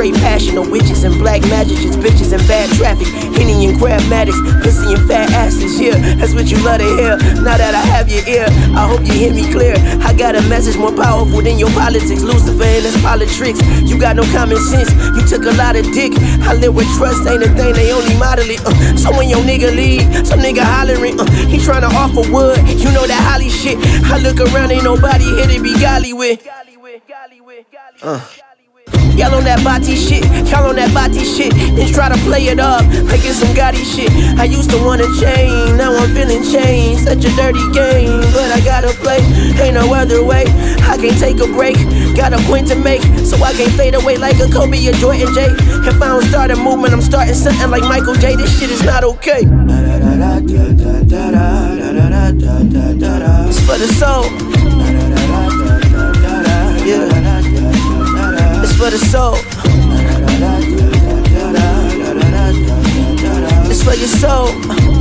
straight passion. No witches and black magic, just bitches and bad traffic. Henny and crab maddox, pussy and fat asses. Yeah, that's what you love to hear. Now that I have your ear, I hope you hear me clear. I got a message more powerful than your politics. Lucifer and his politics. You got no common sense. You took a lot of dick. I live with trust, ain't a thing, they only model it. Uh, so when your nigga leave, some nigga hollering, uh, he tryna offer wood. You know that holly shit. I look around, ain't nobody here to be golly with. Uh. Y'all on that body shit, y'all on that body shit. Then try to play it up like it's some Gotti shit. I used to wanna change, now I'm feeling changed. Such a dirty game, but I gotta play. Ain't no other way. I can't take a break, got a point to make, so I can't fade away like a Kobe or Jordan J. If I don't start a movement, I'm starting something like Michael J. This shit is not okay. It's for the soul. For the soul. It's for your soul.